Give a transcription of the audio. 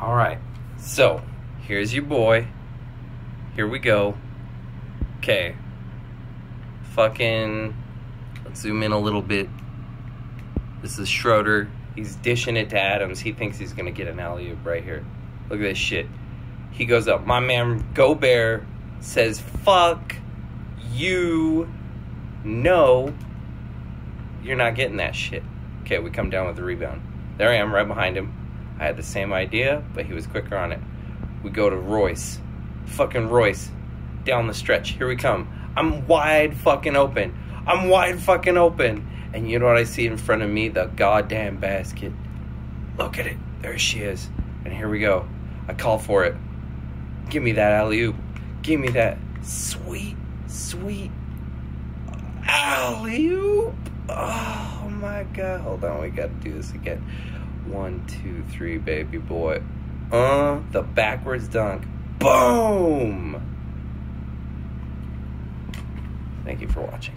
All right. So, here's your boy. Here we go. Okay. Fucking. Let's zoom in a little bit. This is Schroeder. He's dishing it to Adams. He thinks he's to get an alley oop right here. Look at this shit. He goes up. My man Gobert says, fuck you. No. You're not getting that shit. Okay, we come down with the rebound. There I am, right behind him. I had the same idea, but he was quicker on it. We go to Royce. Fucking Royce. Down the stretch. Here we come. I'm wide fucking open. I'm wide fucking open. And you know what I see in front of me? The goddamn basket. Look at it. There she is. And here we go. I call for it. Give me that alley oop. Give me that sweet, sweet alley oop. Oh my god. Hold on. We gotta do this again. One, two, three, baby boy. Uh, the backwards dunk. Boom! Thank you for watching.